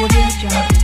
What is your job?